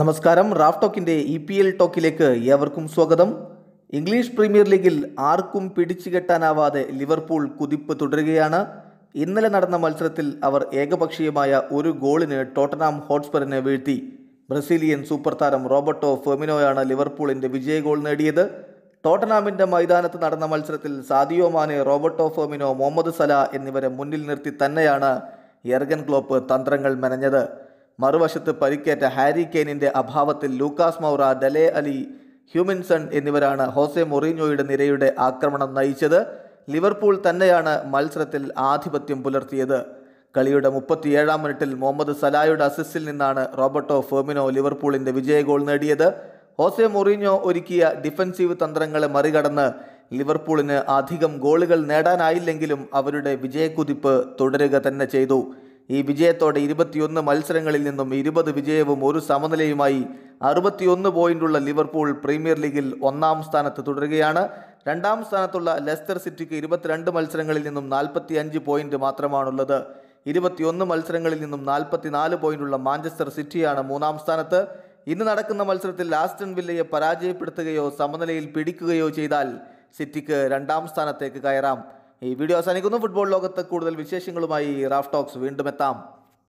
നമസ്കാരം റാഫ് ടോക്കിന്റെ E P L ടോക്കിലേക്ക് ഏവർക്കും സ്വാഗതം. ഇംഗ്ലീഷ് പ്രീമിയർ ലീഗിൽ ആർക്കും പിടിച്ചുകെട്ടാനാവാതെ ലിവർപൂൾ കുതിപ്പ് തുടരുകയാണ്. ഇന്നലെ നടന്ന മത്സരത്തിൽ അവർ ഏകപക്ഷീയമായ ഒരു ഗോളിന് ടോട്ടനാം ഹോട്ട്സ്പറിനെ വീഴ്ത്തി. ബ്രസീലിയൻ സൂപ്പർ താരം റോബർട്ടോ ഫെമിനോയാണ് ലിവർപൂളിന്റെ വിജയ ഗോൾ നേടിയത്. ടോട്ടനാമിന്റെ മൈതാനത്ത് നടന്ന മത്സരത്തിൽ Sadio Mane Roberto Firmino Mohamed Salah എന്നിവരെ മുന്നിൽ നിർത്തി തന്നെയാണ് എർഗൻ ക്ലോപ്പ് തന്ത്രങ്ങൾ മെനഞ്ഞത്. മറുവശത്ത് പരിക്കേറ്റ ഹാരി കെയ്നിന്റെ അഭാവത്തിൽ ലൂക്കാസ് മൗറ ഡലെ അലി ഹ്യൂമിൻസൺ എന്നിവരാണ് ഹോസെ മൊറീനോയുടെ നിരയുടെ ആക്രമണം നയിച്ചത്. ലിവർപൂൾ തന്നെയാണ് മത്സരത്തിൽ ആധിപത്യം പുലർത്തിയത്. കളിയുടെ മുപ്പത്തിയേഴാം മിനിറ്റിൽ മുഹമ്മദ് സലായുടെ അസിസ്റ്റിൽ നിന്നാണ് റോബർട്ടോ ഫെർമിനോ ലിവർപൂളിന്റെ വിജയ ഗോൾ നേടിയത്. ഹോസെ മൊറീനോ ഒരുക്കിയ ഡിഫൻസീവ് തന്ത്രങ്ങളെ മറികടന്ന് ലിവർപൂളിന് അധികം ഗോളുകൾ നേടാനായില്ലെങ്കിലും അവരുടെ വിജയക്കുതിപ്പ് തുടരുക തന്നെ ചെയ്തു. ഈ വിജയത്തോടെ ഇരുപത്തിയൊന്ന് മത്സരങ്ങളിൽ നിന്നും ഇരുപത് വിജയവും ഒരു സമനിലയുമായി അറുപത്തിയൊന്ന് പോയിന്റുള്ള ലിവർപൂൾ പ്രീമിയർ ലീഗിൽ ഒന്നാം സ്ഥാനത്ത് തുടരുകയാണ്. രണ്ടാം സ്ഥാനത്തുള്ള ലെസ്റ്റർ സിറ്റിക്ക് ഇരുപത്തിരണ്ട് മത്സരങ്ങളിൽ നിന്നും നാൽപ്പത്തി അഞ്ച് പോയിന്റ് മാത്രമാണുള്ളത്. ഇരുപത്തിയൊന്ന് മത്സരങ്ങളിൽ നിന്നും നാൽപ്പത്തിനാല് പോയിന്റുള്ള മാഞ്ചസ്റ്റർ സിറ്റിയാണ് മൂന്നാം സ്ഥാനത്ത്. ഇന്ന് നടക്കുന്ന മത്സരത്തിൽ ആസ്റ്റൺ വില്ലയെ പരാജയപ്പെടുത്തുകയോ സമനിലയിൽ പിടിക്കുകയോ ചെയ്താൽ സിറ്റിക്ക് രണ്ടാം സ്ഥാനത്തേക്ക് കയറാം. ഈ വീഡിയോ അവസാനിക്കുന്നു. ഫുട്ബോൾ ലോകത്ത് കൂടുതൽ വിശേഷങ്ങളുമായി റാഫ് ടോക്സ്. വീണ്ടും എത്താം.